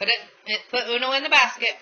Put it, put Uno in the basket.